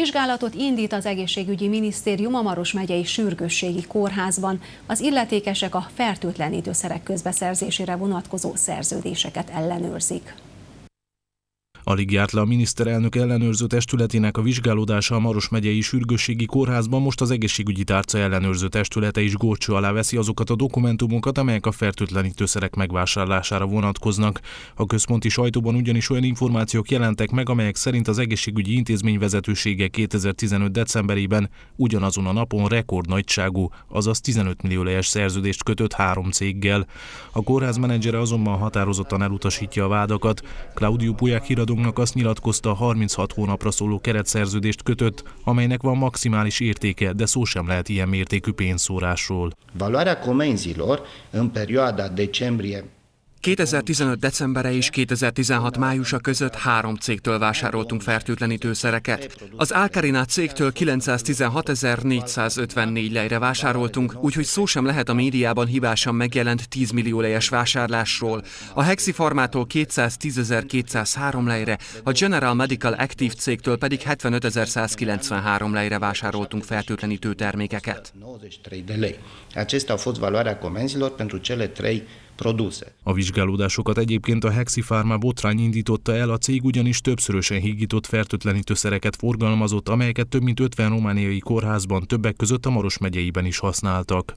Vizsgálatot indít az egészségügyi minisztérium a Maros megyei sürgősségi kórházban. Az illetékesek a fertőtlenítőszerek közbeszerzésére vonatkozó szerződéseket ellenőrzik. Alig járt le a miniszterelnök ellenőrző testületének a vizsgálódása a Maros megyei sürgősségi kórházban, most az egészségügyi tárca ellenőrző testülete is górcső alá veszi azokat a dokumentumokat, amelyek a fertőtlenítőszerek megvásárlására vonatkoznak. A központi sajtóban ugyanis olyan információk jelentek meg, amelyek szerint az egészségügyi intézmény vezetősége 2015. decemberében ugyanazon a napon rekordnagyságú, azaz 15 millió lejes szerződést kötött három céggel. A kórház menedzsere azonban határozottan elutasítja a vádakat. Claudio Puják Samsungnak azt nyilatkozta, 36 hónapra szóló keretszerződést kötött, amelynek van maximális értéke, de szó sem lehet ilyen mértékű pénzszórásról. Valoarea comenzilor în perioada decembrie 2015. decembere és 2016. májusa között három cégtől vásároltunk fertőtlenítőszereket. Az Alcarina cégtől 916.454 lejre vásároltunk, úgyhogy szó sem lehet a médiában hibásan megjelent 10 millió lejes vásárlásról. A Hexifarmától 210.203 lejre, a General Medical Active cégtől pedig 75.193 lejre vásároltunk fertőtlenítő termékeket. Acestea au fost valoarea comenzilor pentru cele trei produse. A vizsgálódásokat egyébként a Hexi Pharma botrány indította el, a cég ugyanis többszörösen hígított fertőtlenítőszereket forgalmazott, amelyeket több mint 50 romániai kórházban, többek között a Maros megyeiben is használtak.